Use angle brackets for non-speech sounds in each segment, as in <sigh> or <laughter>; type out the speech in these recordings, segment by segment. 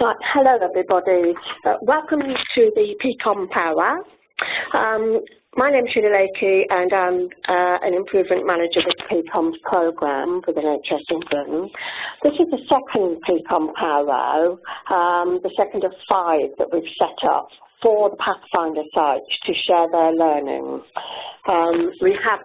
Right, hello everybody. Uh, welcome to the PCOM Powwow. Um, my name is Sheila Lakey and I'm uh, an improvement manager with PCOMS programme with NHS England. This is the second PCOM Powwow, um, the second of five that we've set up for the Pathfinder sites to share their learning. Um, we have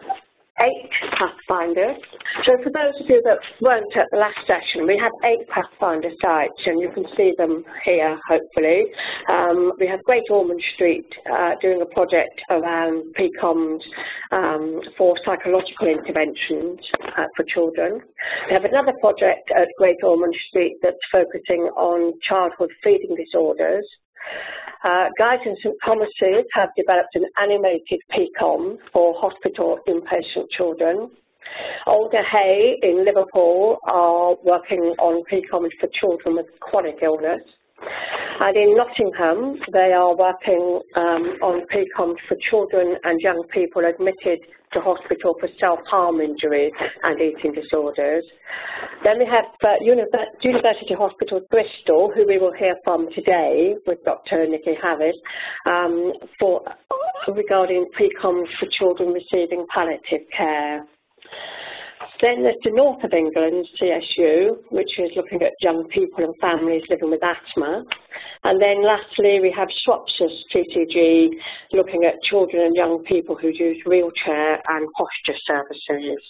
eight Pathfinders. So for those of you that weren't at the last session, we have eight Pathfinder sites and you can see them here hopefully. Um, we have Great Ormond Street uh, doing a project around PCOMs um, for psychological interventions uh, for children. We have another project at Great Ormond Street that's focusing on childhood feeding disorders. Uh, Guy's and St Thomas's have developed an animated PCOM for hospital inpatient children. Alder Hey in Liverpool are working on PCOMs for children with chronic illness. And in Nottingham, they are working um, on PCOMs for children and young people admitted to hospital for self-harm injuries and eating disorders. Then we have uh, University Hospital Bristol, who we will hear from today with Dr. Nikki Harris, um, for regarding PCOMs for children receiving palliative care. Then there's the north of England, CSU, which is looking at young people and families living with asthma. And then lastly, we have Shropshire's CCG, looking at children and young people who use wheelchair and posture services.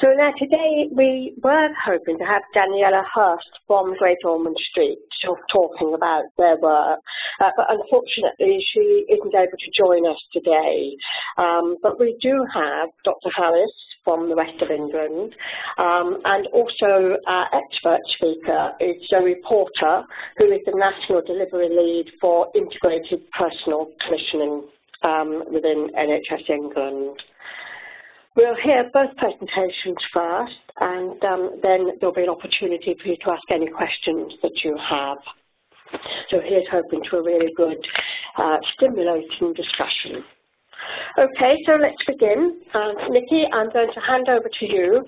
So now today we were hoping to have Daniela Hurst from Great Ormond Street talking about their work, uh, but unfortunately she isn't able to join us today. Um, but we do have Dr Harris from the west of England. Um, and also our expert speaker is Zoe Porter, who is the National Delivery Lead for Integrated Personal Commissioning um, within NHS England. We'll hear both presentations first, and um, then there'll be an opportunity for you to ask any questions that you have. So here's hoping to a really good, uh, stimulating discussion. Okay, so let's begin. Um, Nikki, I'm going to hand over to you.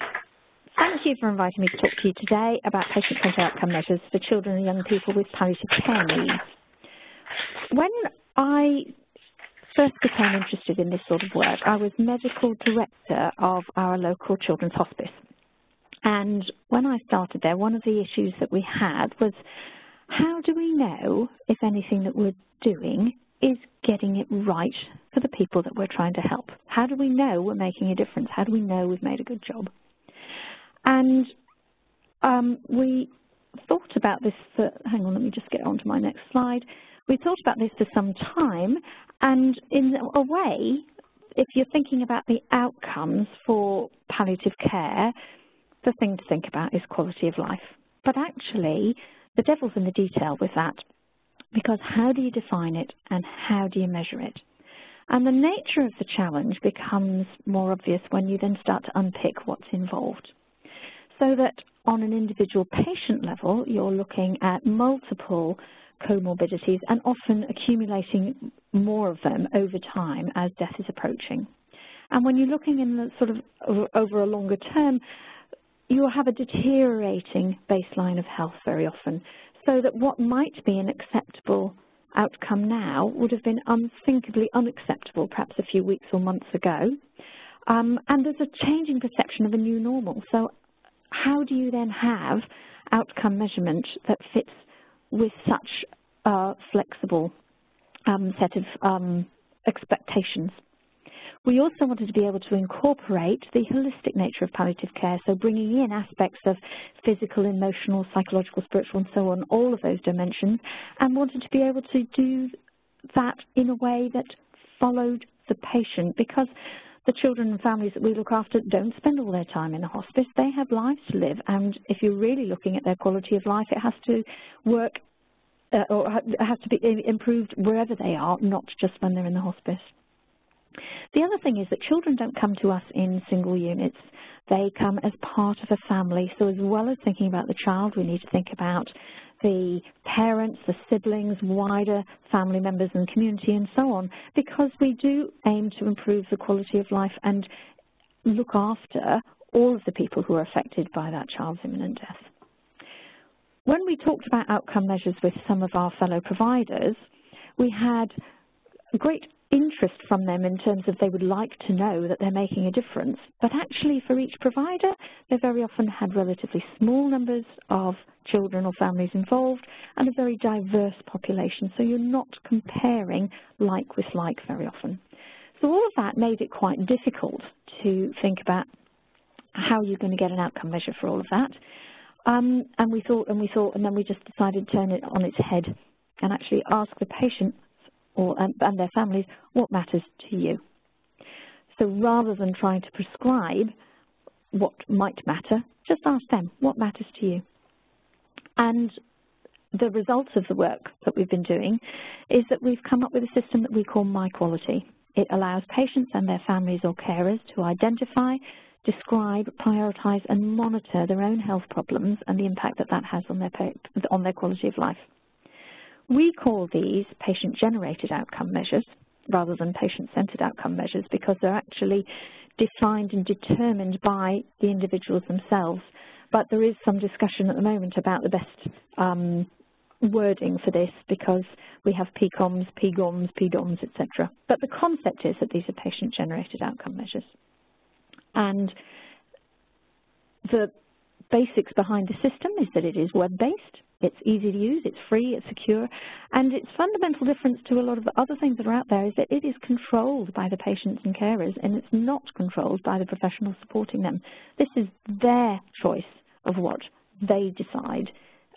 Thank you for inviting me to talk to you today about patient-centered outcome measures for children and young people with palliative care needs. When I first became interested in this sort of work, I was medical director of our local children's hospice. And when I started there, one of the issues that we had was how do we know if anything that we're doing is getting it right for the people that we're trying to help? How do we know we're making a difference? How do we know we've made a good job? And um, we thought about this, for, hang on, let me just get on to my next slide. We thought about this for some time, and in a way, if you're thinking about the outcomes for palliative care, the thing to think about is quality of life. But actually, the devil's in the detail with that because how do you define it and how do you measure it? And the nature of the challenge becomes more obvious when you then start to unpick what's involved. So that on an individual patient level, you're looking at multiple comorbidities and often accumulating more of them over time as death is approaching. And when you're looking in the sort of over a longer term, you'll have a deteriorating baseline of health very often so that what might be an acceptable outcome now would have been unthinkably unacceptable perhaps a few weeks or months ago. Um, and there's a changing perception of a new normal. So how do you then have outcome measurement that fits with such a flexible um, set of um, expectations? We also wanted to be able to incorporate the holistic nature of palliative care, so bringing in aspects of physical, emotional, psychological, spiritual, and so on, all of those dimensions, and wanted to be able to do that in a way that followed the patient because the children and families that we look after don't spend all their time in a hospice. They have lives to live, and if you're really looking at their quality of life, it has to work uh, or has to be improved wherever they are, not just when they're in the hospice. The other thing is that children don't come to us in single units. They come as part of a family. So as well as thinking about the child, we need to think about the parents, the siblings, wider family members and community and so on, because we do aim to improve the quality of life and look after all of the people who are affected by that child's imminent death. when we talked about outcome measures with some of our fellow providers, we had great interest from them in terms of they would like to know that they're making a difference. But actually for each provider, they very often had relatively small numbers of children or families involved and a very diverse population. So you're not comparing like with like very often. So all of that made it quite difficult to think about how you're going to get an outcome measure for all of that. Um, and we thought, and we thought, and then we just decided to turn it on its head and actually ask the patient or, and, and their families what matters to you. So rather than trying to prescribe what might matter, just ask them what matters to you. And the result of the work that we've been doing is that we've come up with a system that we call MyQuality. It allows patients and their families or carers to identify, describe, prioritise and monitor their own health problems and the impact that that has on their, on their quality of life. We call these patient-generated outcome measures rather than patient-centred outcome measures because they're actually defined and determined by the individuals themselves. But there is some discussion at the moment about the best um, wording for this because we have PCOMs, PGOMs, PDOMs, etc. But the concept is that these are patient-generated outcome measures. And the basics behind the system is that it is web-based, it's easy to use, it's free, it's secure, and its fundamental difference to a lot of the other things that are out there is that it is controlled by the patients and carers and it's not controlled by the professionals supporting them. This is their choice of what they decide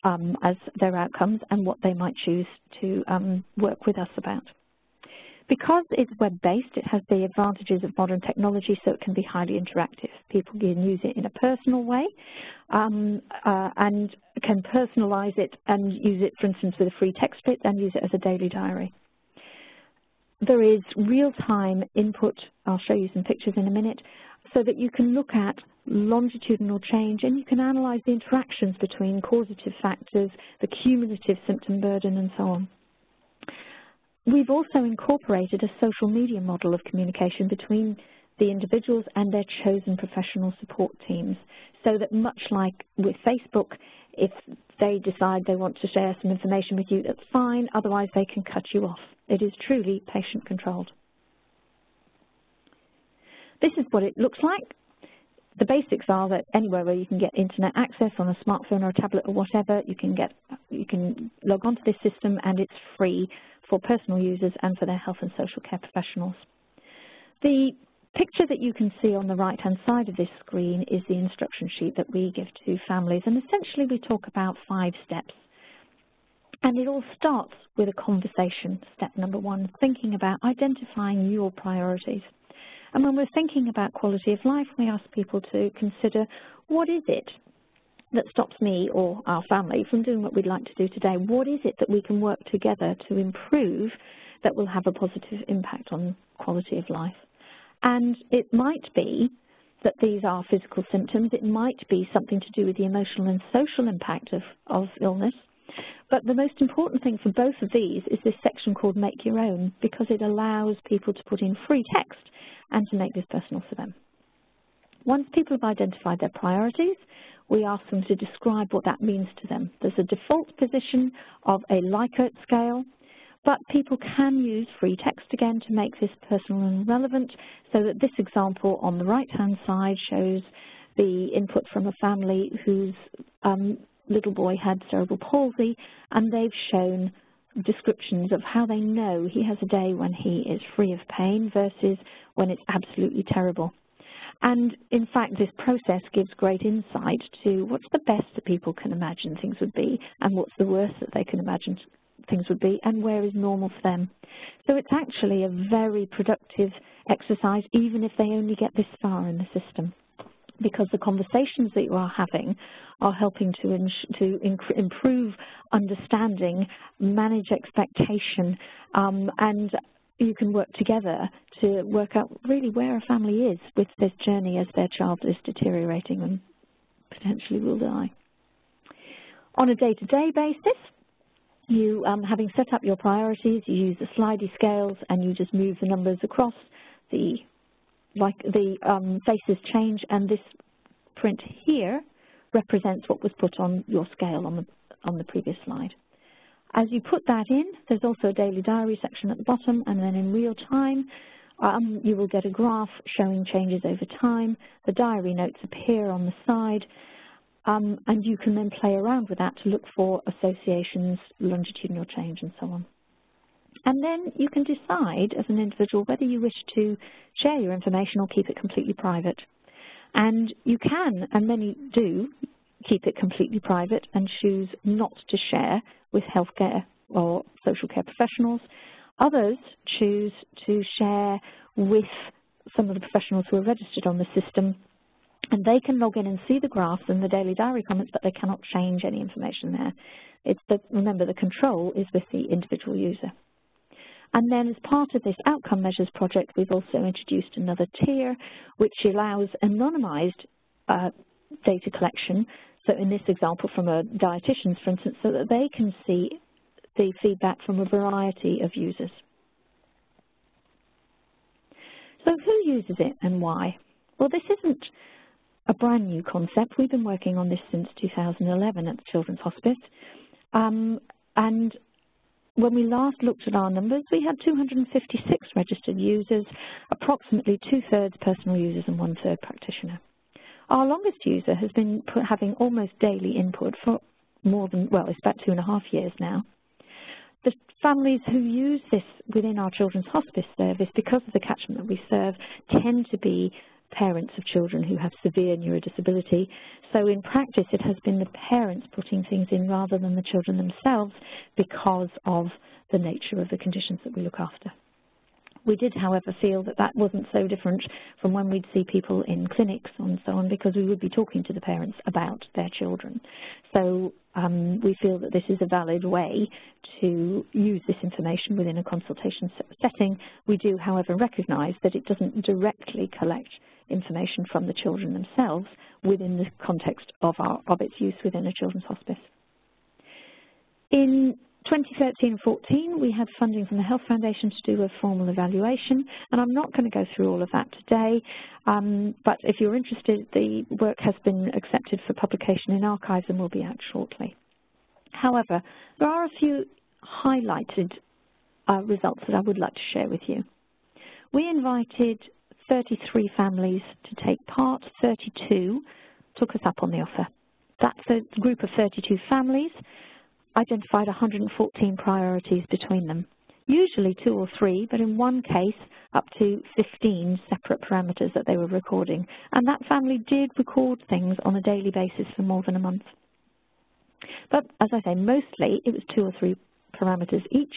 um, as their outcomes and what they might choose to um, work with us about. Because it's web-based, it has the advantages of modern technology, so it can be highly interactive. People can use it in a personal way um, uh, and can personalize it and use it, for instance, with a free text bit and use it as a daily diary. There is real-time input, I'll show you some pictures in a minute, so that you can look at longitudinal change and you can analyze the interactions between causative factors, the cumulative symptom burden and so on. We've also incorporated a social media model of communication between the individuals and their chosen professional support teams so that much like with Facebook, if they decide they want to share some information with you, that's fine, otherwise they can cut you off. It is truly patient controlled. This is what it looks like. The basics are that anywhere where you can get internet access on a smartphone or a tablet or whatever, you can get you can log onto this system and it's free for personal users and for their health and social care professionals. The picture that you can see on the right-hand side of this screen is the instruction sheet that we give to families, and essentially we talk about five steps. And it all starts with a conversation, step number one, thinking about identifying your priorities. And when we're thinking about quality of life, we ask people to consider what is it that stops me or our family from doing what we'd like to do today? What is it that we can work together to improve that will have a positive impact on quality of life? And it might be that these are physical symptoms. It might be something to do with the emotional and social impact of, of illness. But the most important thing for both of these is this section called Make Your Own because it allows people to put in free text and to make this personal for them. Once people have identified their priorities, we ask them to describe what that means to them. There's a default position of a Likert scale, but people can use free text again to make this personal and relevant so that this example on the right-hand side shows the input from a family whose um, little boy had cerebral palsy and they've shown descriptions of how they know he has a day when he is free of pain versus when it's absolutely terrible. And in fact, this process gives great insight to what's the best that people can imagine things would be and what's the worst that they can imagine things would be and where is normal for them. So it's actually a very productive exercise, even if they only get this far in the system because the conversations that you are having are helping to, to improve understanding, manage expectation, um, and you can work together to work out really where a family is with this journey as their child is deteriorating and potentially will die. On a day-to-day -day basis, you, um, having set up your priorities, you use the slidey scales and you just move the numbers across. The, like the um, faces change and this print here represents what was put on your scale on the on the previous slide. As you put that in, there's also a daily diary section at the bottom, and then in real time, um, you will get a graph showing changes over time. The diary notes appear on the side, um, and you can then play around with that to look for associations, longitudinal change, and so on. And then you can decide as an individual whether you wish to share your information or keep it completely private. And you can, and many do, keep it completely private and choose not to share with healthcare or social care professionals. Others choose to share with some of the professionals who are registered on the system and they can log in and see the graphs and the daily diary comments, but they cannot change any information there. It's the, remember, the control is with the individual user. And then as part of this outcome measures project, we've also introduced another tier, which allows anonymized uh, data collection. So in this example from a dietitian's, for instance, so that they can see the feedback from a variety of users. So who uses it and why? Well, this isn't a brand new concept. We've been working on this since 2011 at the Children's Hospice. Um, and when we last looked at our numbers, we had 256 registered users, approximately two-thirds personal users and one-third practitioner. Our longest user has been having almost daily input for more than, well, it's about two and a half years now. The families who use this within our children's hospice service, because of the catchment that we serve, tend to be parents of children who have severe neurodisability. So in practice, it has been the parents putting things in rather than the children themselves because of the nature of the conditions that we look after. We did, however, feel that that wasn't so different from when we'd see people in clinics and so on because we would be talking to the parents about their children. So um, we feel that this is a valid way to use this information within a consultation setting. We do, however, recognise that it doesn't directly collect information from the children themselves within the context of, our, of its use within a children's hospice. In 2013-14, we had funding from the Health Foundation to do a formal evaluation, and I'm not going to go through all of that today, um, but if you're interested, the work has been accepted for publication in archives and will be out shortly. However, there are a few highlighted uh, results that I would like to share with you. We invited 33 families to take part, 32 took us up on the offer. That's a group of 32 families, identified 114 priorities between them, usually two or three, but in one case up to 15 separate parameters that they were recording. And that family did record things on a daily basis for more than a month. But as I say, mostly it was two or three parameters each.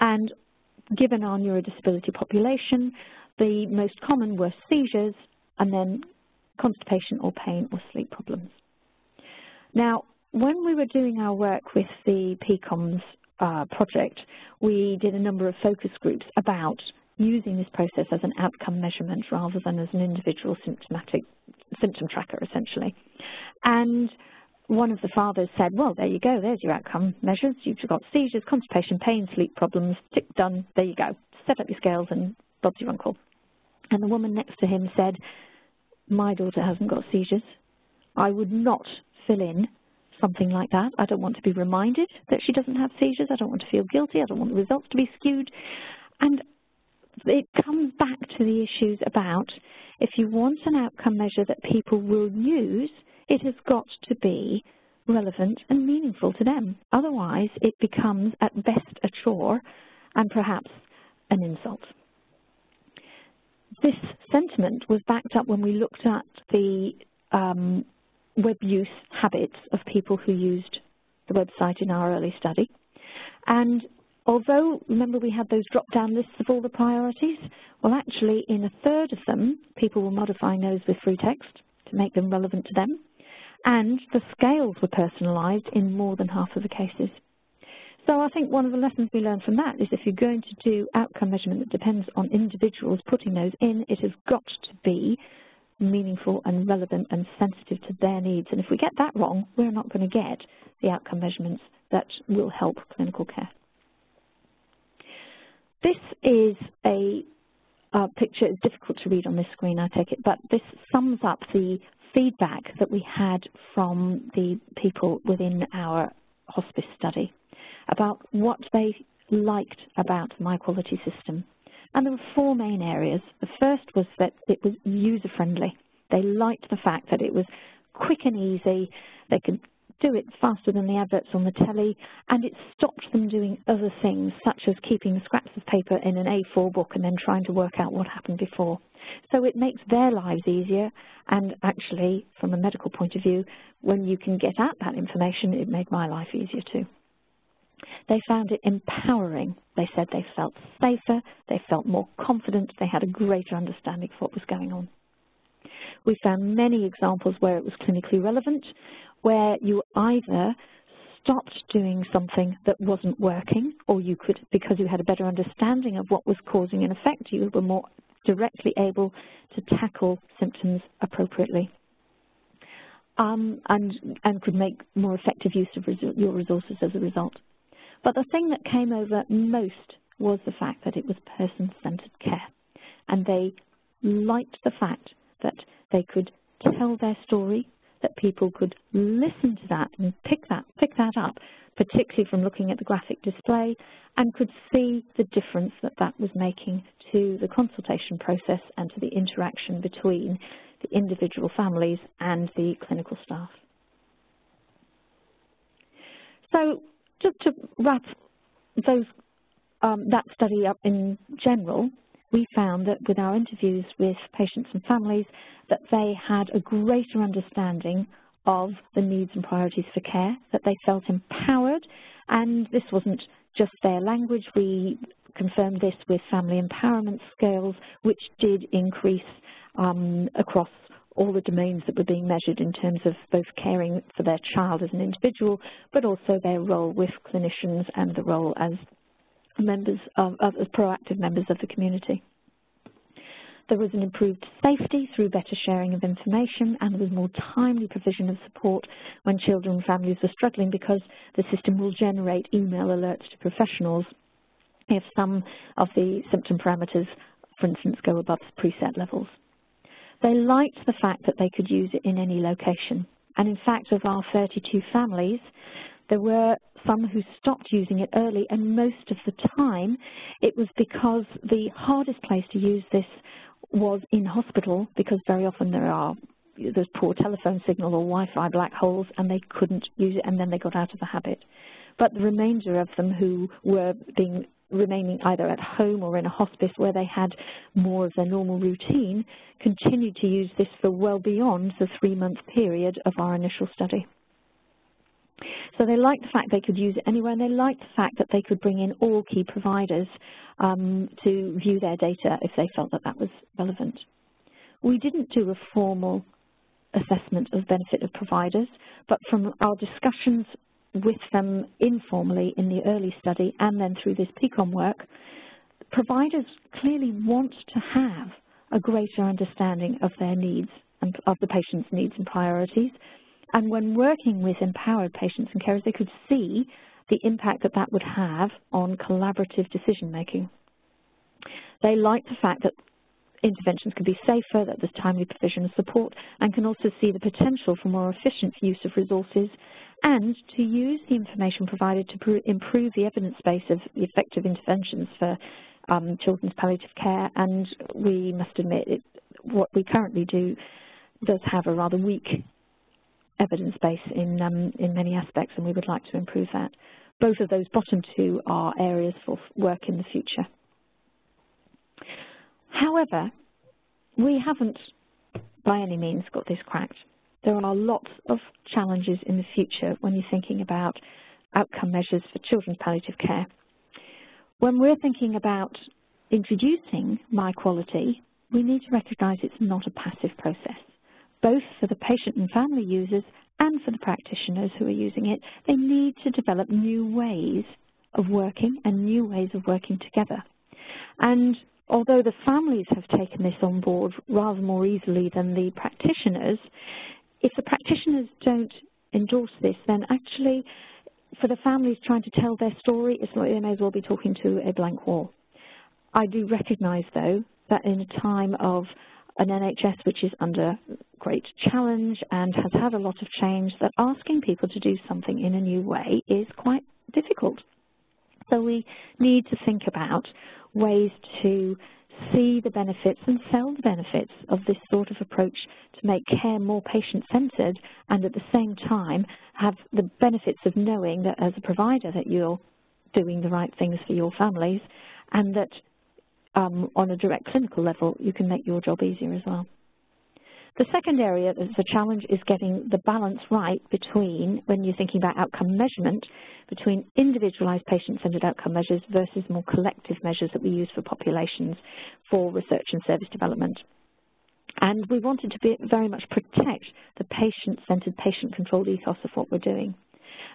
And given our neurodisability population, the most common were seizures and then constipation or pain or sleep problems. Now, when we were doing our work with the PCOMS uh, project, we did a number of focus groups about using this process as an outcome measurement rather than as an individual symptomatic symptom tracker, essentially. And one of the fathers said, well, there you go, there's your outcome measures. You've got seizures, constipation, pain, sleep problems, tick, done, there you go. Set up your scales and Bob's your uncle. And the woman next to him said, my daughter hasn't got seizures. I would not fill in something like that. I don't want to be reminded that she doesn't have seizures. I don't want to feel guilty. I don't want the results to be skewed. And it comes back to the issues about if you want an outcome measure that people will use, it has got to be relevant and meaningful to them. Otherwise, it becomes at best a chore and perhaps an insult. This sentiment was backed up when we looked at the um, web use habits of people who used the website in our early study. And although, remember we had those drop-down lists of all the priorities, well actually in a third of them, people were modifying those with free text to make them relevant to them. And the scales were personalised in more than half of the cases. So I think one of the lessons we learned from that is if you're going to do outcome measurement that depends on individuals putting those in, it has got to be meaningful and relevant and sensitive to their needs. And if we get that wrong, we're not going to get the outcome measurements that will help clinical care. This is a picture. It's difficult to read on this screen, I take it, but this sums up the feedback that we had from the people within our hospice study about what they liked about My Quality system. And there were four main areas. The first was that it was user-friendly. They liked the fact that it was quick and easy. They could do it faster than the adverts on the telly, and it stopped them doing other things, such as keeping scraps of paper in an A4 book and then trying to work out what happened before. So it makes their lives easier, and actually, from a medical point of view, when you can get at that information, it made my life easier too. They found it empowering. They said they felt safer, they felt more confident, they had a greater understanding of what was going on. We found many examples where it was clinically relevant, where you either stopped doing something that wasn't working, or you could, because you had a better understanding of what was causing an effect, you were more directly able to tackle symptoms appropriately. Um, and, and could make more effective use of your resources as a result. But the thing that came over most was the fact that it was person-centered care. And they liked the fact that they could tell their story, that people could listen to that and pick that, pick that up, particularly from looking at the graphic display, and could see the difference that that was making to the consultation process and to the interaction between the individual families and the clinical staff. So just to wrap those um, that study up in general, we found that with our interviews with patients and families that they had a greater understanding of the needs and priorities for care, that they felt empowered, and this wasn't just their language. We confirmed this with family empowerment scales, which did increase um, across all the domains that were being measured in terms of both caring for their child as an individual, but also their role with clinicians and the role as members of, of as proactive members of the community. There was an improved safety through better sharing of information and there was more timely provision of support when children and families were struggling because the system will generate email alerts to professionals if some of the symptom parameters, for instance, go above preset levels. They liked the fact that they could use it in any location. And in fact, of our 32 families, there were some who stopped using it early, and most of the time it was because the hardest place to use this was in hospital, because very often there are there's poor telephone signal or Wi-Fi black holes, and they couldn't use it, and then they got out of the habit. But the remainder of them who were being remaining either at home or in a hospice where they had more of their normal routine, continued to use this for well beyond the three-month period of our initial study. So they liked the fact they could use it anywhere, and they liked the fact that they could bring in all key providers um, to view their data if they felt that that was relevant. We didn't do a formal assessment of benefit of providers, but from our discussions with them informally in the early study and then through this PCOM work, providers clearly want to have a greater understanding of their needs and of the patient's needs and priorities. And when working with empowered patients and carers, they could see the impact that that would have on collaborative decision making. They like the fact that interventions can be safer, that there's timely provision of support, and can also see the potential for more efficient use of resources and to use the information provided to improve the evidence base of the effective interventions for um, children's palliative care. And we must admit, it, what we currently do does have a rather weak evidence base in, um, in many aspects, and we would like to improve that. Both of those bottom two are areas for work in the future. However, we haven't by any means got this cracked there are lots of challenges in the future when you're thinking about outcome measures for children's palliative care. When we're thinking about introducing my quality, we need to recognise it's not a passive process. Both for the patient and family users and for the practitioners who are using it, they need to develop new ways of working and new ways of working together. And although the families have taken this on board rather more easily than the practitioners, if the practitioners don't endorse this, then actually for the families trying to tell their story, it's like they may as well be talking to a blank wall. I do recognise, though, that in a time of an NHS which is under great challenge and has had a lot of change, that asking people to do something in a new way is quite difficult. So we need to think about ways to see the benefits and sell the benefits of this sort of approach to make care more patient-centred and at the same time have the benefits of knowing that as a provider that you're doing the right things for your families and that um, on a direct clinical level you can make your job easier as well. The second area that's a challenge is getting the balance right between, when you're thinking about outcome measurement, between individualised patient-centred outcome measures versus more collective measures that we use for populations for research and service development. And we wanted to be, very much protect the patient-centred, patient-controlled ethos of what we're doing.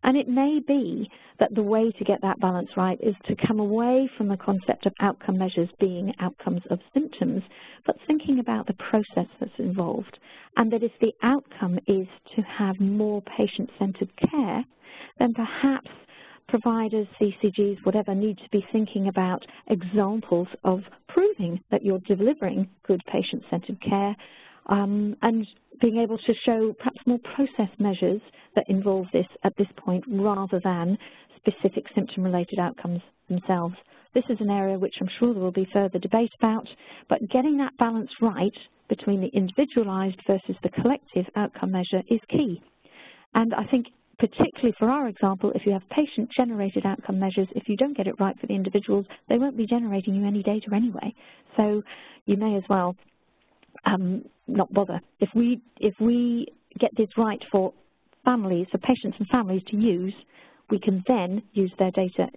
And it may be that the way to get that balance right is to come away from the concept of outcome measures being outcomes of symptoms, but thinking about the process that's involved. And that if the outcome is to have more patient-centered care, then perhaps providers, CCGs, whatever, need to be thinking about examples of proving that you're delivering good patient-centered care um, and being able to show perhaps more process measures that involve this at this point rather than specific symptom-related outcomes themselves. This is an area which I'm sure there will be further debate about, but getting that balance right between the individualised versus the collective outcome measure is key. And I think particularly for our example, if you have patient-generated outcome measures, if you don't get it right for the individuals, they won't be generating you any data anyway. So you may as well um, not bother. If we if we get this right for families, for patients and families to use, we can then use their data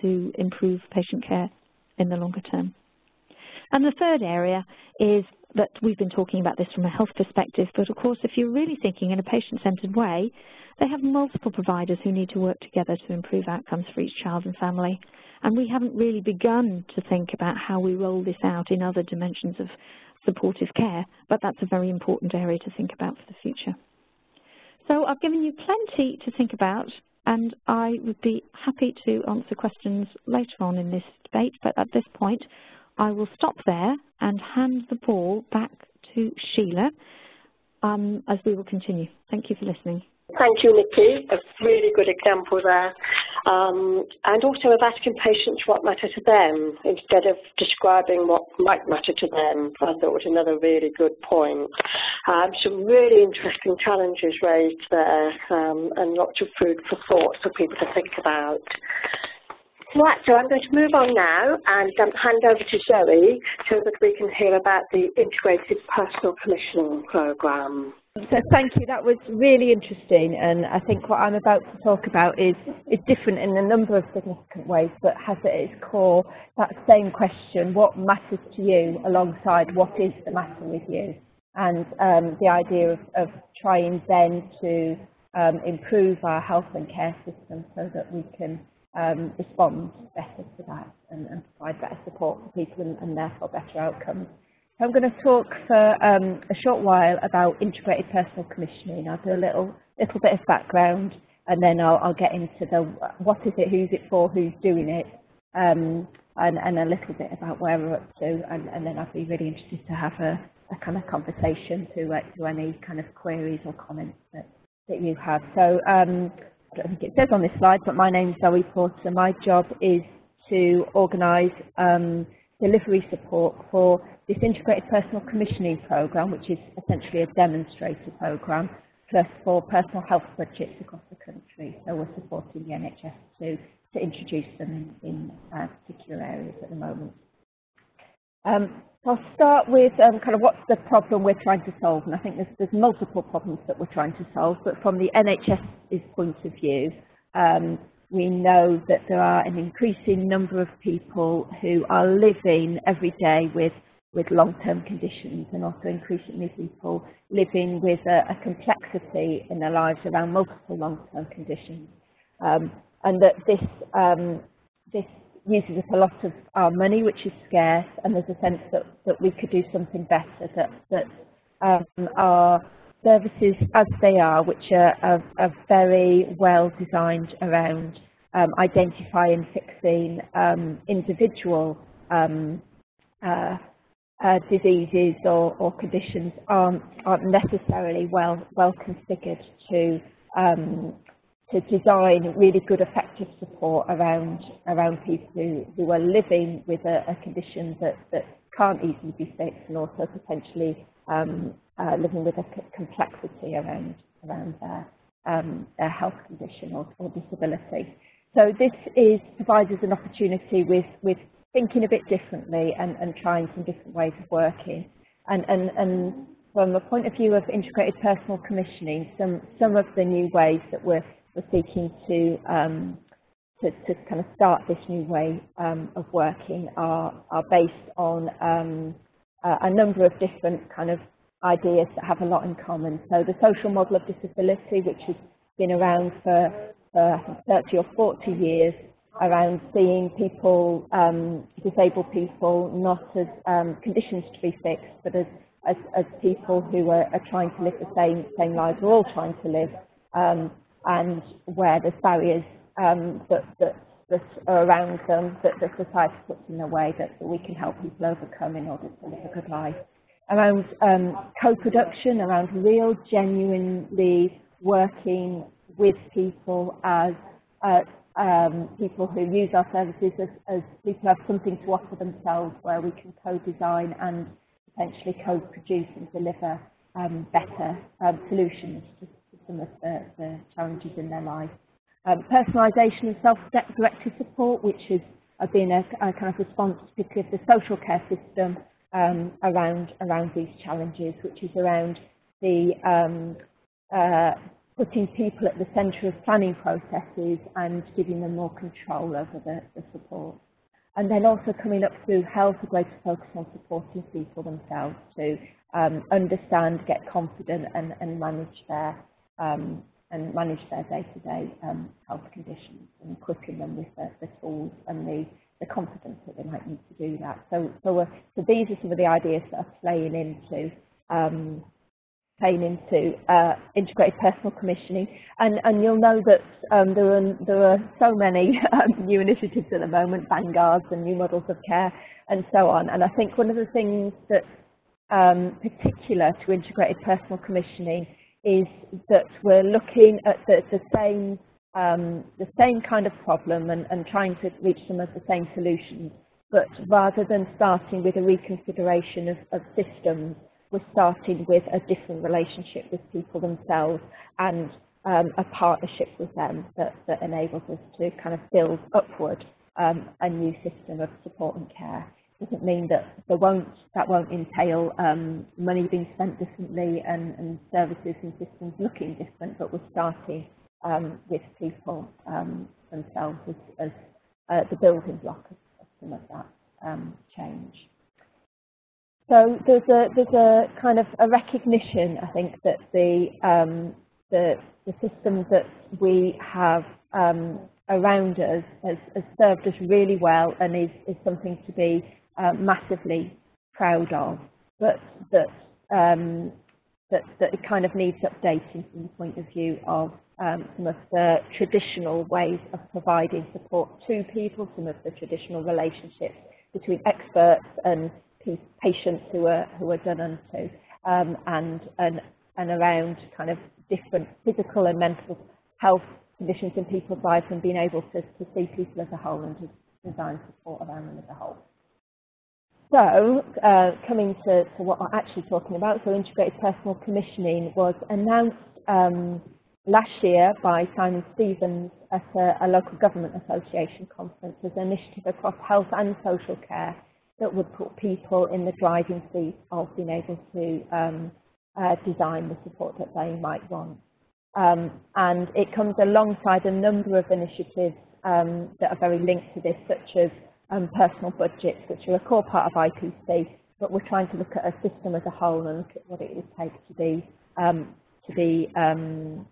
to improve patient care in the longer term. And the third area is that we've been talking about this from a health perspective, but of course if you're really thinking in a patient-centred way, they have multiple providers who need to work together to improve outcomes for each child and family. And we haven't really begun to think about how we roll this out in other dimensions of supportive care, but that's a very important area to think about for the future. So I've given you plenty to think about, and I would be happy to answer questions later on in this debate, but at this point I will stop there and hand the ball back to Sheila um, as we will continue. Thank you for listening. Thank you, Nikki. A really good example there. Um, and also of asking patients what matter to them instead of describing what might matter to them. I thought was another really good point. Um, some really interesting challenges raised there um, and lots of food for thought for people to think about. Right, so I'm going to move on now and um, hand over to Zoe so that we can hear about the Integrated Personal Commissioning Programme. So thank you, that was really interesting and I think what I'm about to talk about is, is different in a number of significant ways but has at its core that same question, what matters to you alongside what is the matter with you and um, the idea of, of trying then to um, improve our health and care system so that we can um, respond better to that and, and, provide better support for people and, and, therefore better outcomes. So I'm going to talk for um, a short while about integrated personal commissioning. I'll do a little little bit of background and then I'll, I'll get into the what is it, who's it for, who's doing it, um, and, and, a little bit about where we're up to, and, and then I'd be really interested to have a, a kind of conversation to, uh, to any kind of queries or comments that, that you have. So um, I don't think it says on this slide, but my name is Zoe Porter. My job is to organise um, delivery support for this integrated personal commissioning programme, which is essentially a demonstrator programme plus for personal health budgets across the country. So we're supporting the NHS to, to introduce them in, in uh, particular areas at the moment. Um, so I'll start with um, kind of what's the problem we're trying to solve, and I think there's, there's multiple problems that we're trying to solve, but from the NHS's point of view, um, we know that there are an increasing number of people who are living every day with, with long-term conditions and also increasingly people living with a, a complexity in their lives around multiple long-term conditions. Um, and that this, um, this uses up a lot of our money, which is scarce, and there's a sense that, that we could do something better, that, that um, our services as they are, which are, are, are very well designed around um, identifying, fixing um, individual um, uh, uh, diseases or, or conditions aren't, aren't necessarily well well configured to um, to design really good effective support around around people who, who are living with a, a condition that, that can't easily be fixed and also potentially um, uh, living with a complexity around around their, um, their health condition or, or disability. So this is provides us an opportunity with, with thinking a bit differently and, and trying some different ways of working. And, and, and from a point of view of integrated personal commissioning, some, some of the new ways that we're, we're seeking to, um, to, to kind of start this new way um, of working are, are based on um, uh, a number of different kind of ideas that have a lot in common. So the social model of disability, which has been around for, I think 30 or 40 years, around seeing people, um, disabled people, not as um, conditions to be fixed, but as, as, as people who are, are, trying to live the same, same lives we're all trying to live, um, and where there's barriers um, that, that, that are around them that the society puts in their way that, that we can help people overcome in order to live a good life. Around um, co-production, around real, genuinely working with people as uh, um, people who use our services as, as people have something to offer themselves where we can co-design and potentially co-produce and deliver um, better um, solutions to, to, some of the, the, challenges in their life. Um, personalisation and self-directed support, which has been a, a, kind of response of the social care system um, around, around these challenges, which is around the um, uh, putting people at the centre of planning processes and giving them more control over the, the support. And then also coming up through health, a greater focus on supporting people themselves to um, understand, get confident and, and manage their um, and manage their day-to-day -day, um, health conditions and equipping them with the, the, tools and the, the confidence that they might need to do that. So, so, uh, so these are some of the ideas that are playing into um, playing into uh, integrated personal commissioning. And, and you'll know that um, there, are, there are so many <laughs> um, new initiatives at the moment, vanguards and new models of care and so on. And I think one of the things that's um, particular to integrated personal commissioning is that we're looking at the, the same um, the same kind of problem and, and trying to reach some of the same solutions, but rather than starting with a reconfiguration of, of systems we're starting with a different relationship with people themselves and um, a partnership with them that, that enables us to kind of build upward um, a new system of support and care. Doesn't mean that there won't that won't entail um, money being spent differently and, and, services and systems looking different, but we're starting um, with people um, themselves as, as uh, the building block of, of some of that um, change. So there's a there's a kind of a recognition, I think, that the um, the, the system that we have um, around us has, has, served us really well and is, is something to be uh, massively proud of, but that um, that that it kind of needs updating from the point of view of um, some of the traditional ways of providing support to people, some of the traditional relationships between experts and patients who are who are done unto, um, and and and around kind of different physical and mental health conditions in people's lives, and being able to, to see people as a whole and to design support around them as a whole. So, uh, coming to, to, what we're actually talking about, so integrated personal commissioning was announced um, last year by Simon Stevens at a, a, local government association conference as an initiative across health and social care that would put people in the driving seat of being able to um, uh, design the support that they might want. Um, and it comes alongside a number of initiatives um, that are very linked to this, such as um, personal budgets, which are a core part of IPC, but we're trying to look at a system as a whole and look at what it would take to be um, to be um,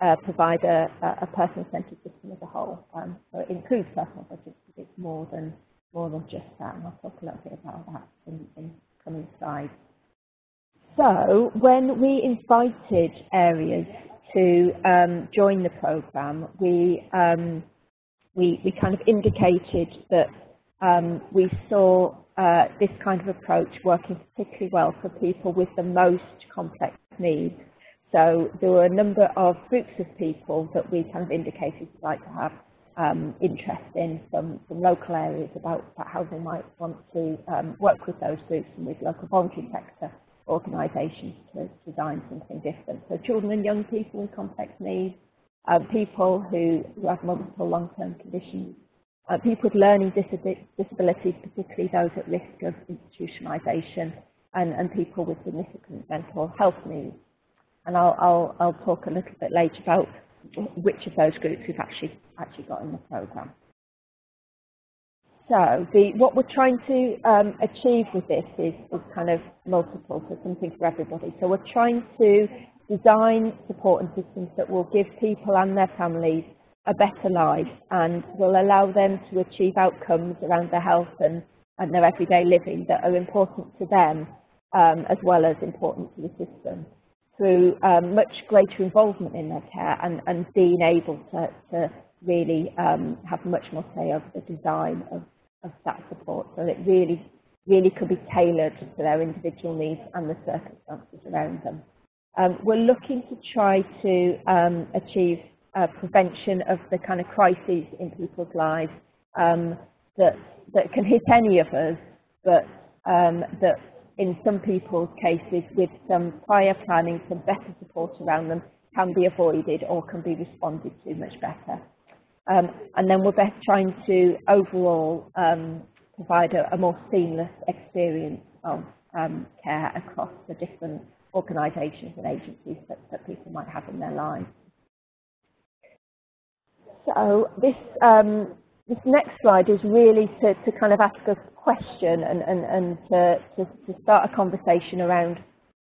uh, provide a, a person-centered system as a whole. Um, so it includes personal budgets, but it's more than more than just that, and I'll talk a little bit about that in, in coming slides. So when we invited areas to um, join the programme, we, um, we, we kind of indicated that um, we saw uh, this kind of approach working particularly well for people with the most complex needs. So there were a number of groups of people that we kind of indicated we'd like to have um, interest in from, from local areas about, about how they might want to um, work with those groups and with local voluntary sector organisations to design something different. So children and young people with complex needs, uh, people who, who have multiple long-term conditions, uh, people with learning disabilities, particularly those at risk of institutionalisation, and, and people with significant mental health needs. And I'll, I'll, I'll talk a little bit later about which of those groups we've actually, actually got in the programme. So the, what we're trying to um, achieve with this is, is kind of multiple, so something for everybody. So we're trying to design support and systems that will give people and their families a better life and will allow them to achieve outcomes around their health and, and their everyday living that are important to them um, as well as important to the system through um, much greater involvement in their care and, and being able to, to really um, have much more say over the design of, of that support so it really really could be tailored to their individual needs and the circumstances around them. Um, we're looking to try to um, achieve uh, prevention of the kind of crises in people's lives um, that that can hit any of us, but um, that in some people's cases, with some prior planning, some better support around them, can be avoided or can be responded to much better. Um, and then we're best trying to overall um, provide a, a, more seamless experience of um, care across the different organisations and agencies that, that people might have in their lives. So this um, this next slide is really to, to kind of ask a question and, and, and to, to, to start a conversation around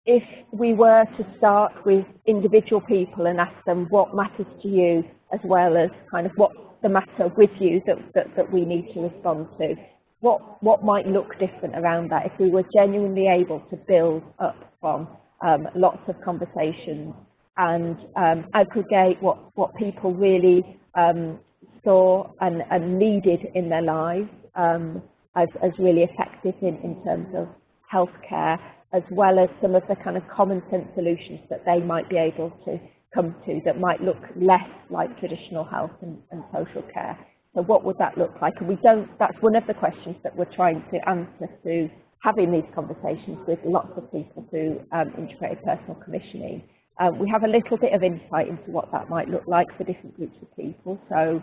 if we were to start with individual people and ask them what matters to you as well as kind of what the matter with you that, that, that we need to respond to, what, what might look different around that if we were genuinely able to build up from um, lots of conversations and um, aggregate what, what people really um, saw and, and, needed in their lives um, as, as really effective in, in terms of healthcare, as well as some of the kind of common sense solutions that they might be able to come to that might look less like traditional health and, and social care. So what would that look like? And we don't, that's one of the questions that we're trying to answer through having these conversations with lots of people through um, integrated personal commissioning. Um, we have a little bit of insight into what that might look like for different groups of people. So,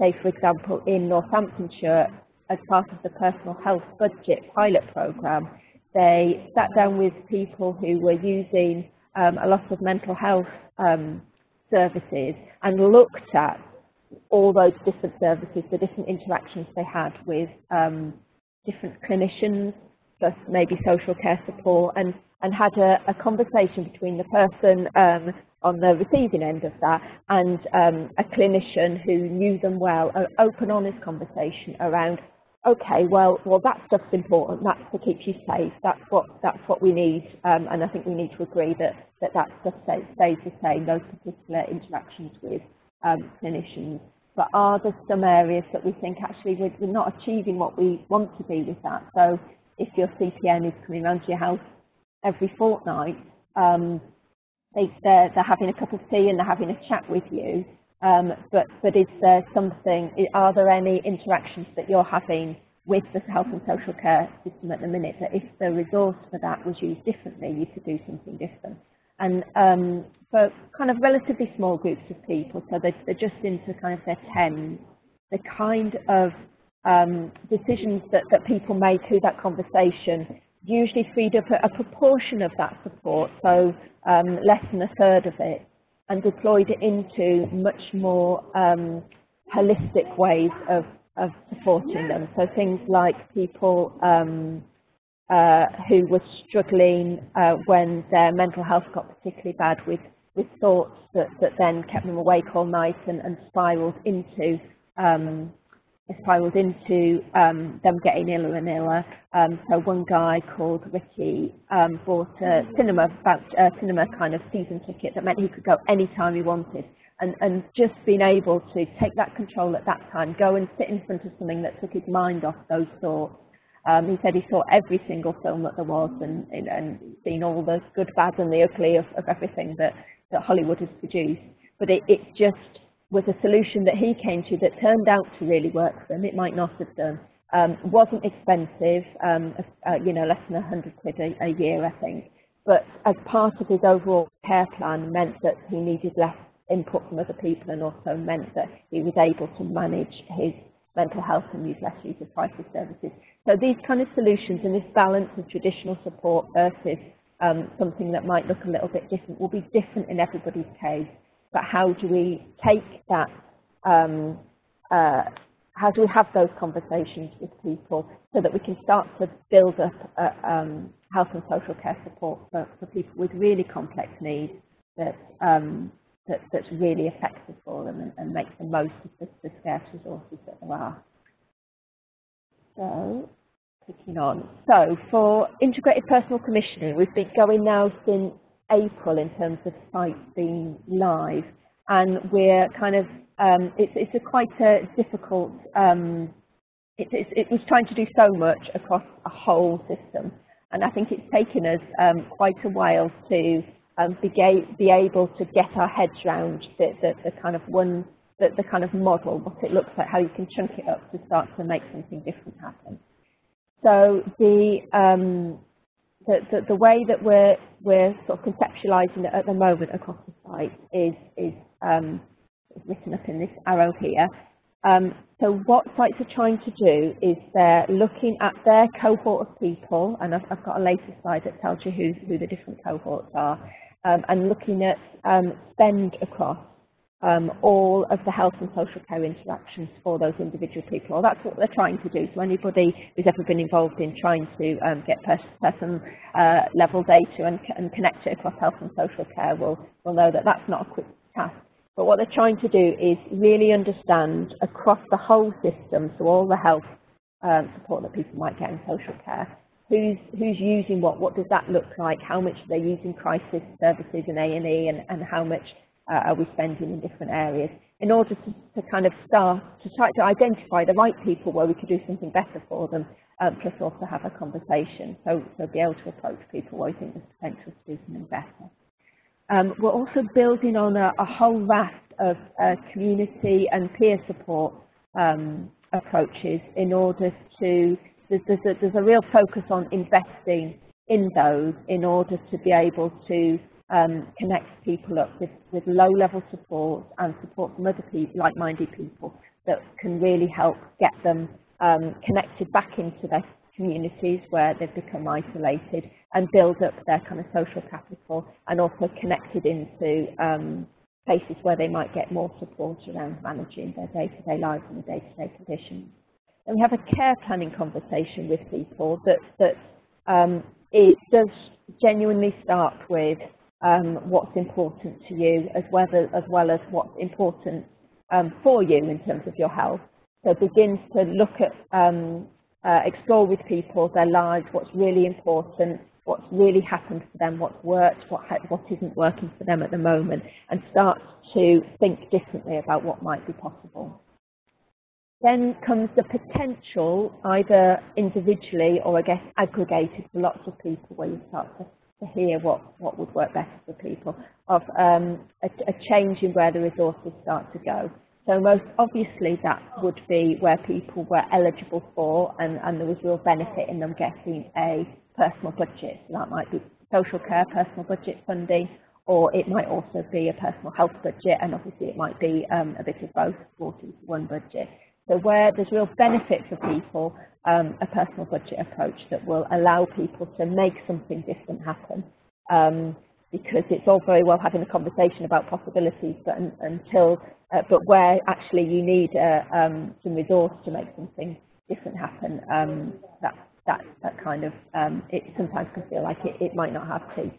say, for example, in Northamptonshire, as part of the Personal Health Budget pilot programme, they sat down with people who were using um, a lot of mental health um, services and looked at all those different services, the different interactions they had with um, different clinicians, plus maybe social care support, and and had a, a conversation between the person um, on the receiving end of that and um, a clinician who knew them well, an open, honest conversation around, okay, well, well, that stuff's important. That's to keep you safe. That's what that's what we need, um, and I think we need to agree that that that stuff stays, stays the same. Those particular interactions with um, clinicians. But are there some areas that we think actually we're, we're not achieving what we want to be with that? So if your CPN is coming around to your house every fortnight, um, they, they're, they're having a cup of tea and they're having a chat with you. Um, but, but is there something, are there any interactions that you're having with the health and social care system at the minute that if the resource for that was used differently, you could do something different? And um, for kind of relatively small groups of people, so they're, they're just into kind of their tens, the kind of um, decisions that, that people make through that conversation usually freed up a, a proportion of that support, so um, less than a third of it, and deployed it into much more um, holistic ways of, of supporting them. So things like people um, uh, who were struggling uh, when their mental health got particularly bad with, with thoughts that, that then kept them awake all night and, and spiraled into um, spiraled into um, them getting iller and iller. Um, so one guy called Ricky um, bought a cinema, a cinema kind of season ticket that meant he could go anytime he wanted. and, and just being able to take that control at that time, go and sit in front of something that took his mind off those thoughts. Um, he said he saw every single film that there was and, and, and seen all the good, bad and the ugly of, of everything that, that Hollywood has produced. But it, it just was a solution that he came to that turned out to really work for him. It might not have done. Um, wasn't expensive, um, uh, you know, less than 100 quid a, a year, I think. But as part of his overall care plan meant that he needed less input from other people and also meant that he was able to manage his mental health and use less use of crisis services. So these kind of solutions and this balance of traditional support versus um, something that might look a little bit different will be different in everybody's case. But how do we take that, um, uh, how do we have those conversations with people so that we can start to build up uh, um, health and social care support for, for people with really complex needs that um, that, that's really effective for them and, and make the most of the, the scarce resources that there are. So, clicking on. So, for integrated personal commissioning, we've been going now since April in terms of sites being live, and we're kind of um, it's, it's a quite a difficult. Um, it, it, it was trying to do so much across a whole system, and I think it's taken us um, quite a while to um, be, be able to get our heads around the, the, the kind of one, the, the kind of model, what it looks like, how you can chunk it up to start to make something different happen. So the, um, the, the, the, way that we're, we're sort of conceptualizing it at the moment across the site is, is um, written up in this arrow here. Um, so what sites are trying to do is they're looking at their cohort of people, and I've, I've got a later slide that tells you who, who the different cohorts are, um, and looking at um, spend across um, all of the health and social care interactions for those individual people. Well, that's what they're trying to do. So anybody who's ever been involved in trying to um, get person uh, level data and, and, connect it across health and social care will, will know that that's not a quick task. But what they're trying to do is really understand across the whole system, so all the health um, support that people might get in social care, who's who's using what, what does that look like, how much they're they using crisis services and A&E, and, and how much uh, are we spending in different areas, in order to, to kind of start to try to identify the right people where we could do something better for them, um, plus also have a conversation, so, so be able to approach people where we think there's potential to do something better. Um, we're also building on a, a whole raft of uh, community and peer support um, approaches in order to there's, there's, a, there's a real focus on investing in those in order to be able to um, connect people up with, with low-level support and support from other people, like-minded people, that can really help get them um, connected back into their communities where they've become isolated and build up their kind of social capital and also connected into um, places where they might get more support around managing their day-to-day -day lives and the day-to-day -day conditions. And we have a care planning conversation with people that, that um, it does genuinely start with um, what's important to you as well as, as, well as what's important um, for you in terms of your health. So it begins to look at, um, uh, explore with people their lives, what's really important, what's really happened for them, what's worked, what, what isn't working for them at the moment, and start to think differently about what might be possible. Then comes the potential, either individually or I guess aggregated for lots of people, where you start to, to hear what, what would work better for people, of um, a, a change in where the resources start to go. So most obviously that would be where people were eligible for and, and there was real benefit in them getting a personal budget. So that might be social care, personal budget funding, or it might also be a personal health budget, and obviously it might be um, a bit of both, 40 one budget. So where there's real benefit for people, um, a personal budget approach that will allow people to make something different happen. Um, because it's all very well having a conversation about possibilities, but until, uh, but where actually you need uh, um, some resource to make something different happen, um, that, that, that kind of, um, it sometimes can feel like it, it might not have to.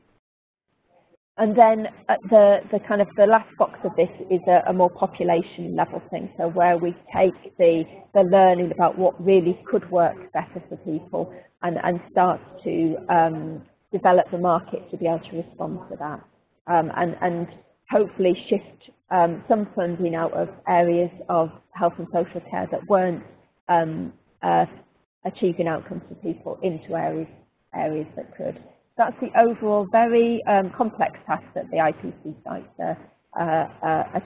And then uh, the, the kind of the last box of this is a, a, more population level thing. So where we take the, the learning about what really could work better for people and, and start to um, develop the market to be able to respond to that. Um, and, and hopefully shift um, some funding out of areas of health and social care that weren't um, uh, achieving outcomes for people into areas areas that could. That's the overall very um, complex task that the IPC sites are uh, uh,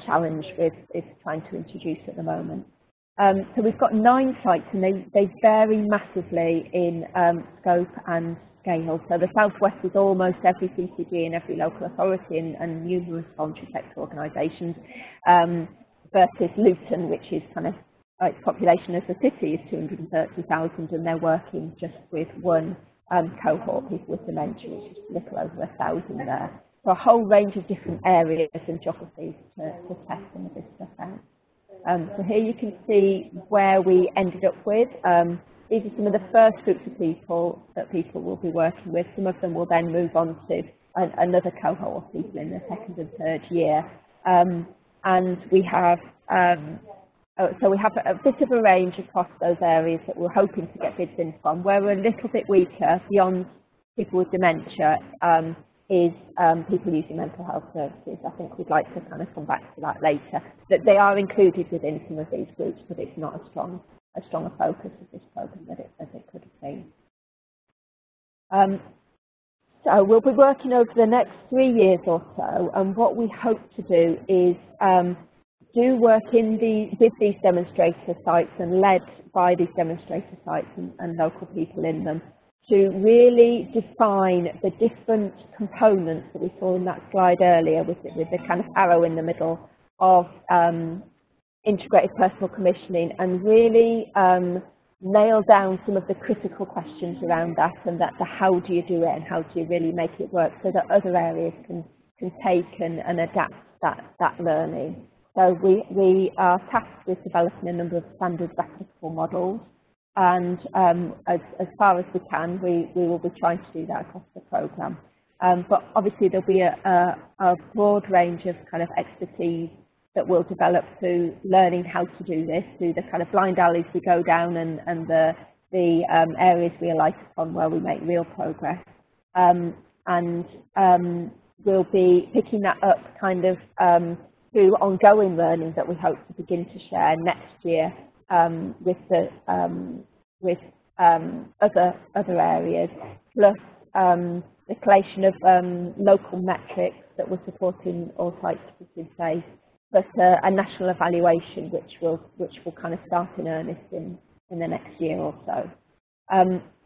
with is trying to introduce at the moment. Um, so we've got nine sites and they, they vary massively in um, scope and scale. So the Southwest is almost every CCG and every local authority and, and numerous voluntary sector organisations um, versus Luton, which is kind of its population as a city is 230,000 and they're working just with one um, cohort, people with dementia, which is a little over a thousand there. So a whole range of different areas and geographies to, to test some of this stuff out. Um, so here you can see where we ended up with. Um, these are some of the first groups of people that people will be working with. Some of them will then move on to an, another cohort of people in the second and third year. Um, and we have um, uh, so we have a, bit of a range across those areas that we're hoping to get bids in from. Where we're a little bit weaker beyond people with dementia um, is um, people using mental health services. I think we'd like to kind of come back to that later. That they are included within some of these groups, but it's not a strong, a stronger focus of this program that it, as it could have been. Um, so we'll be working over the next three years or so, and what we hope to do is um, do work in the, with these demonstrator sites and led by these demonstrator sites and, and local people in them to really define the different components that we saw in that slide earlier with, with the kind of arrow in the middle of um, integrated personal commissioning and really um, nail down some of the critical questions around that and that the how do you do it and how do you really make it work so that other areas can, can take and, and adapt that, that learning. So we, we are tasked with developing a number of standard replicable models and um, as, as far as we can, we, we will be trying to do that across the programme. Um, but obviously there'll be a, a, a, broad range of kind of expertise that we'll develop through learning how to do this, through the kind of blind alleys we go down and, and the, the um, areas we alight upon where we make real progress. Um, and um, we'll be picking that up kind of um, through ongoing learning that we hope to begin to share next year um, with the um, with um, other other areas, plus um, the collation of local metrics that we're supporting all sites to place, but uh, a national evaluation which will which will kind of start in earnest in in the next year or so.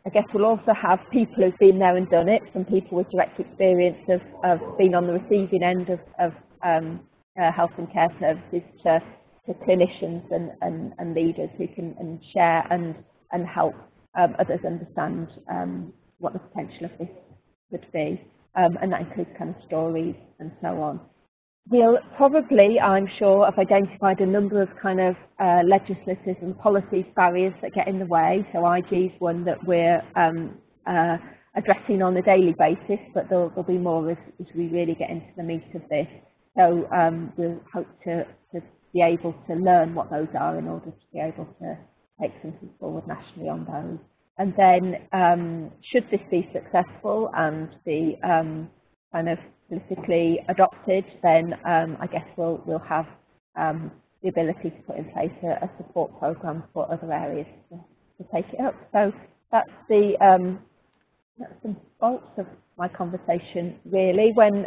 I guess we'll also have people who've been there and done it, some people with direct experience of, of being on the receiving end of, of um, uh, health and care services to to clinicians and, and, and leaders who can and share and, and help um, others understand um, what the potential of this could be. Um, and that includes kind of stories and so on. We'll probably, I'm sure, have identified a number of kind of uh, legislative and policy barriers that get in the way. So IG is one that we're um, uh, addressing on a daily basis, but there'll, there'll be more as, as, we really get into the meat of this. So um, we'll hope to, to be able to learn what those are in order to be able to take something forward nationally on those. And then, um, should this be successful and be um, kind of politically adopted, then um, I guess we'll we'll have um, the ability to put in place a, a support program for other areas to, to, take it up. So that's the um, that's the bolts of my conversation really. When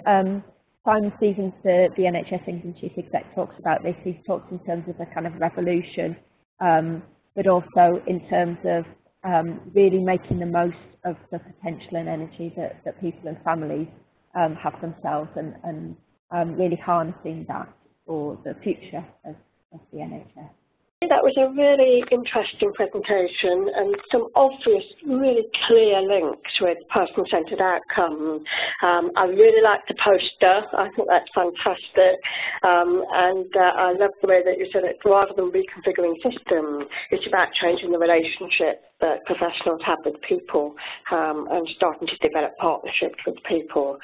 Simon Stevens, the, NHS England Chief Exec, talks about this. He's talked in terms of a kind of revolution, um, but also in terms of um, really making the most of the potential and energy that, that people and families um, have themselves and, and um, really harnessing that for the future of, of the NHS. That was a really interesting presentation and some obvious, really clear links with person-centred outcomes. Um, I really like the poster. I think that's fantastic. Um, and uh, I love the way that you said it, rather than reconfiguring systems, it's about changing the relationship that professionals have with people um, and starting to develop partnerships with people.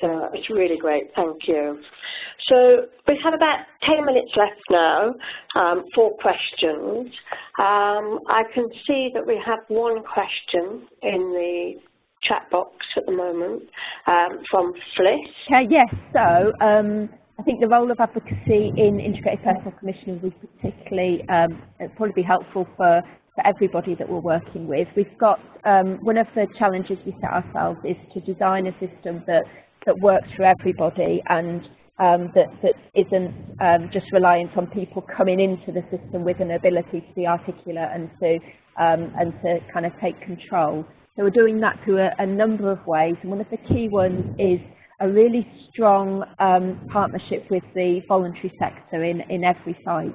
So it's really great, thank you. So we have about 10 minutes left now um, for questions. Um, I can see that we have one question in the chat box at the moment um, from Fliss. Uh, yes, so um, I think the role of advocacy in integrated personal commissioning would particularly um, probably be helpful for, for everybody that we're working with. We've got um, one of the challenges we set ourselves is to design a system that that works for everybody and um, that, that isn't um, just reliant on people coming into the system with an ability to be articulate and to um, and to kind of take control. So we're doing that through a, a number of ways, and one of the key ones is a really strong um, partnership with the voluntary sector in, in every site.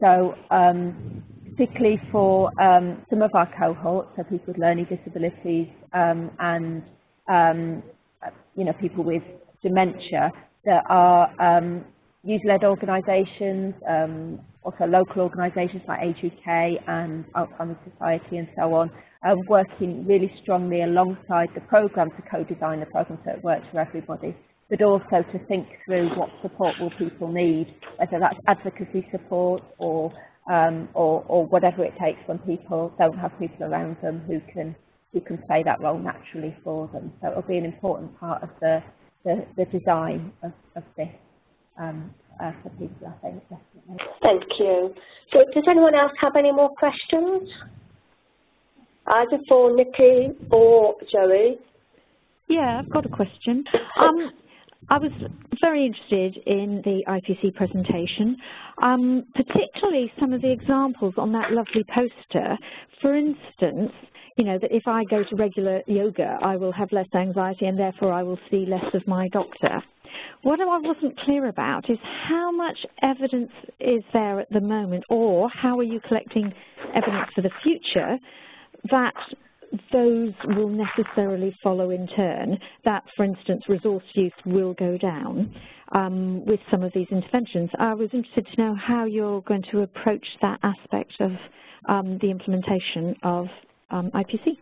So um, particularly for um, some of our cohorts, so people with learning disabilities um, and um, you know people with dementia, there are um, user-led organisations, also local organisations like Age UK and Alzheimer's Society and so on, um, working really strongly alongside the programme to co-design the programme so it works for everybody, but also to think through what support will people need, whether that's advocacy support or, um, or, or whatever it takes when people don't have people around them who can who can play that role naturally for them. So it'll be an important part of the, the, the design of, of this um, uh, for people, I think, definitely. Thank you. So does anyone else have any more questions? Either for Nikki or Zoe? Yeah, I've got a question. Um, I was very interested in the IPC presentation, um, particularly some of the examples on that lovely poster. For instance, you know, that if I go to regular yoga, I will have less anxiety and therefore I will see less of my doctor. What I wasn't clear about is how much evidence is there at the moment or how are you collecting evidence for the future that those will necessarily follow in turn, that, for instance, resource use will go down um, with some of these interventions. I was interested to know how you're going to approach that aspect of um, the implementation of um, IPC.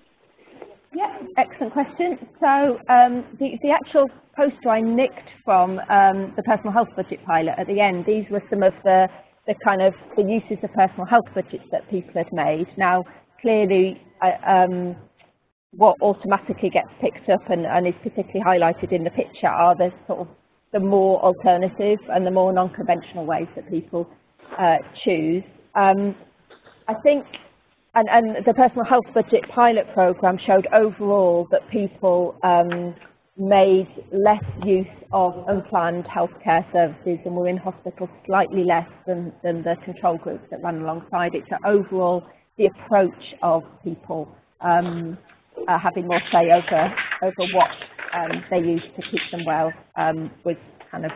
Yeah, excellent question. So um, the, the actual poster I nicked from um, the personal health budget pilot at the end, these were some of the, the kind of the uses of personal health budgets that people had made. Now, clearly, um, what automatically gets picked up and, and, is particularly highlighted in the picture are the sort of the more alternative and the more non-conventional ways that people uh, choose. Um, I think, and, and, the personal health budget pilot program showed overall that people um, made less use of unplanned healthcare services and were in hospital slightly less than, than the control groups that ran alongside it. So overall, the approach of people um, uh, having more say over over what um, they use to keep them well um, was kind of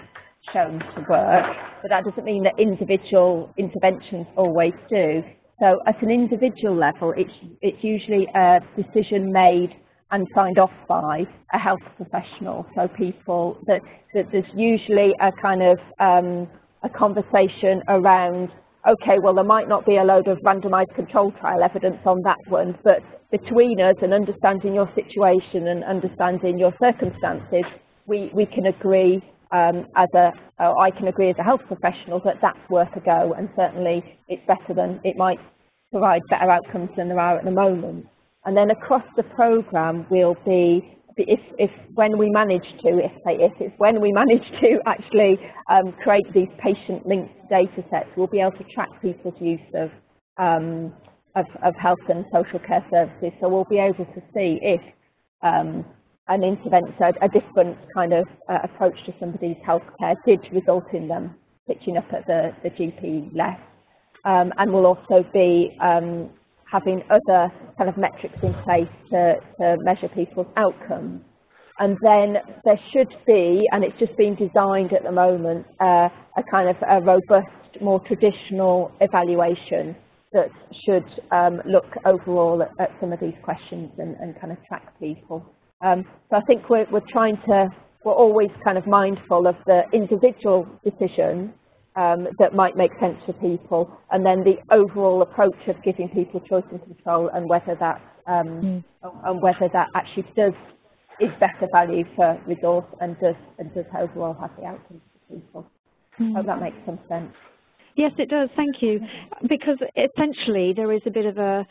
shown to work. But that doesn't mean that individual interventions always do. So at an individual level, it's it's usually a decision made and signed off by a health professional. So people that, that there's usually a kind of um, a conversation around okay, well, there might not be a load of randomized control trial evidence on that one, but between us and understanding your situation and understanding your circumstances, we, we can agree um, as a, or I can agree as a health professional that that's worth a go and certainly it's better than, it might provide better outcomes than there are at the moment. And then across the programme we'll be if, if when we manage to, if if, it's when we manage to actually um, create these patient-linked data sets, we'll be able to track people's use of, um, of, of, health and social care services. So we'll be able to see if um, an intervention, a different kind of uh, approach to somebody's healthcare did result in them pitching up at the, the GP less. Um, and we'll also be um, having other kind of metrics in place to, to measure people's outcomes. And then there should be, and it's just being designed at the moment, uh, a kind of a robust, more traditional evaluation that should um, look overall at, at, some of these questions and, and kind of track people. Um, so I think we're, we're trying to, we're always kind of mindful of the individual decisions um, that might make sense for people, and then the overall approach of giving people choice and control, and whether that um, mm. and whether that actually does is better value for resource and does and does overall have the outcomes for people. Mm. Hope that makes some sense. Yes, it does. Thank you. Because essentially there is a bit of a,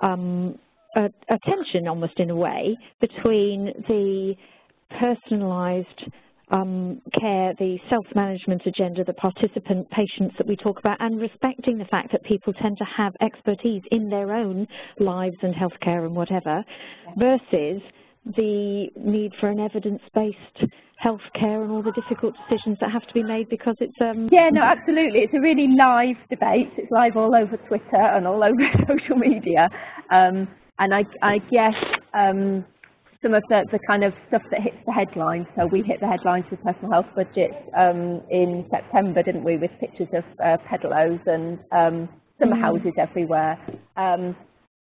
um, a, a tension, almost in a way, between the personalised um, care, the self-management agenda, the participant patients that we talk about, and respecting the fact that people tend to have expertise in their own lives and healthcare and whatever, versus the need for an evidence-based healthcare and all the difficult decisions that have to be made because it's um yeah no absolutely. It's a really live debate. It's live all over twitter and all over <laughs> social media. Um and i i guess um some of the, the kind of stuff that hits the headlines. So we hit the headlines with personal health budgets um, in September, didn't we, with pictures of uh, pedalos and um, summer mm. houses everywhere. Um,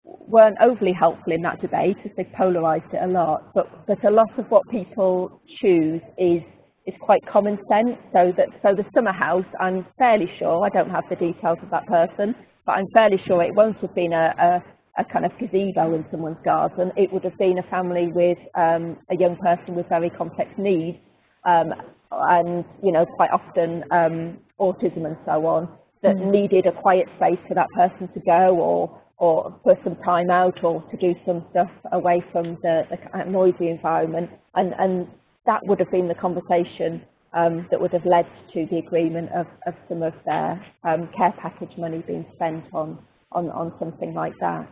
weren't overly helpful in that debate as they polarised it a lot. But but a lot of what people choose is is quite common sense. So that so the summer house, I'm fairly sure I don't have the details of that person, but I'm fairly sure it won't have been a, a a kind of gazebo in someone's garden. It would have been a family with um, a young person with very complex needs um, and, you know, quite often um, autism and so on that mm. needed a quiet space for that person to go or or for some time out or to do some stuff away from the, the noisy environment. And, and that would have been the conversation um, that would have led to the agreement of, of some of their um, care package money being spent on, on, on something like that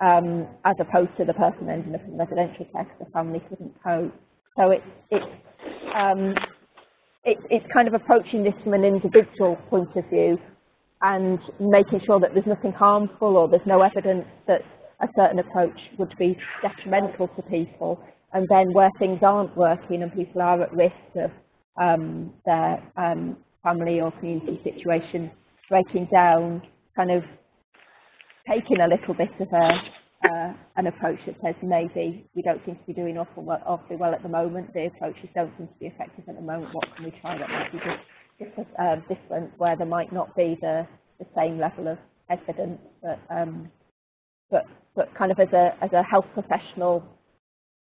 um, as opposed to the person ending up in residential care because the family couldn't cope. So it's it's um, it, it's kind of approaching this from an individual point of view and making sure that there's nothing harmful or there's no evidence that a certain approach would be detrimental to people. And then where things aren't working and people are at risk of um, their um, family or community situation breaking down, kind of taking a little bit of a uh, an approach that says maybe we don't seem to be doing awful well, awfully well at the moment. The approaches don't seem to be effective at the moment. What can we try that might be different, uh, different where there might not be the, the same level of evidence, but um, but but kind of as a as a health professional,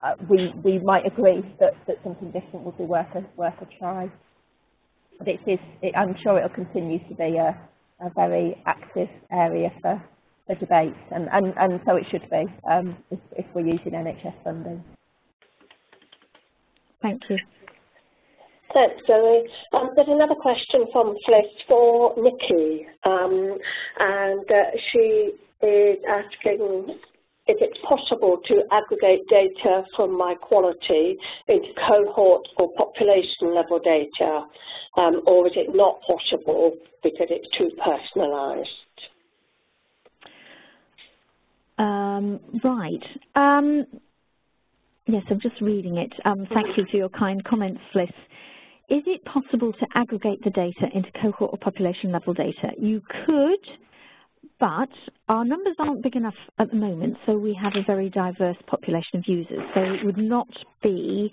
uh, we we might agree that, that something different would be worth a worth a try. But it is, it, I'm sure it'll continue to be a, a very active area for the debate, and, and, and so it should be um, if, if we're using NHS funding. Thank you. Thanks, Zoe. Um, there's another question from Fliss for Nikki, um, and uh, she is asking if it's possible to aggregate data from my quality into cohort or population level data, um, or is it not possible because it's too personalised? Um, right. Um, yes, I'm just reading it. Um, thank you for your kind comments, Fliss. Is it possible to aggregate the data into cohort or population level data? You could, but our numbers aren't big enough at the moment, so we have a very diverse population of users. So it would not be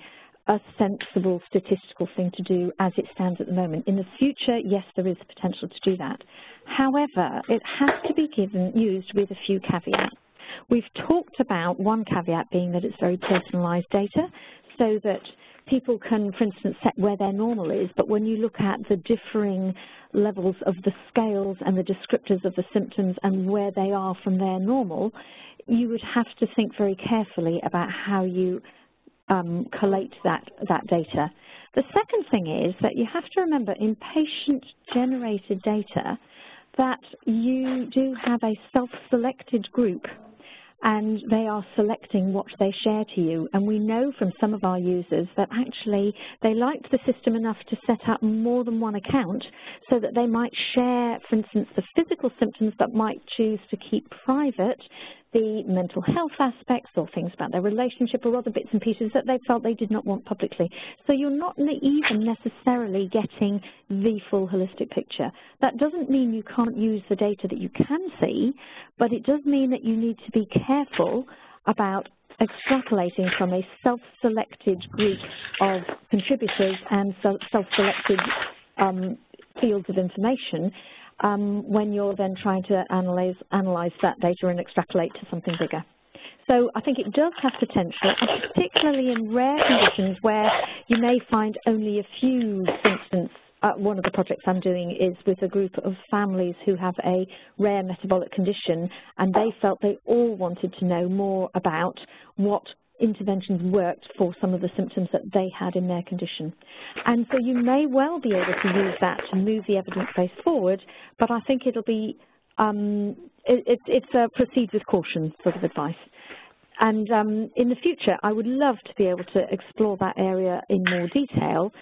a sensible statistical thing to do as it stands at the moment. In the future, yes, there is potential to do that. However, it has to be given used with a few caveats. We've talked about one caveat being that it's very personalised data, so that people can, for instance, set where their normal is, but when you look at the differing levels of the scales and the descriptors of the symptoms and where they are from their normal, you would have to think very carefully about how you um, collate that, that data. The second thing is that you have to remember in patient-generated data that you do have a self-selected group and they are selecting what they share to you. And we know from some of our users that actually they liked the system enough to set up more than one account so that they might share, for instance, the physical symptoms but might choose to keep private the mental health aspects or things about their relationship or other bits and pieces that they felt they did not want publicly. So you're not even necessarily getting the full holistic picture. That doesn't mean you can't use the data that you can see, but it does mean that you need to be careful about extrapolating from a self-selected group of contributors and self-selected um, fields of information um, when you're then trying to analyze, analyze that data and extrapolate to something bigger. So I think it does have potential, particularly in rare conditions where you may find only a few, for instance, uh, one of the projects I'm doing is with a group of families who have a rare metabolic condition and they felt they all wanted to know more about what interventions worked for some of the symptoms that they had in their condition. And so you may well be able to use that to move the evidence base forward, but I think it'll be, um, it, it, it's a proceed with caution sort of advice. And um, in the future, I would love to be able to explore that area in more detail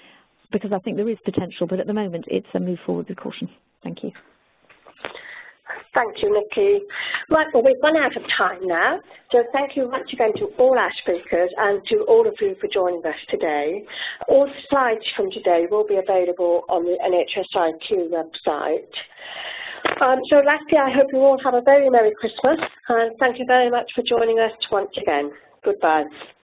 because I think there is potential, but at the moment it's a move forward with caution. Thank you. Thank you, Nikki. Right, well, we've run out of time now, so thank you once again to all our speakers and to all of you for joining us today. All slides from today will be available on the NHSIQ website. Um, so lastly, I hope you all have a very Merry Christmas, and thank you very much for joining us once again. Goodbye.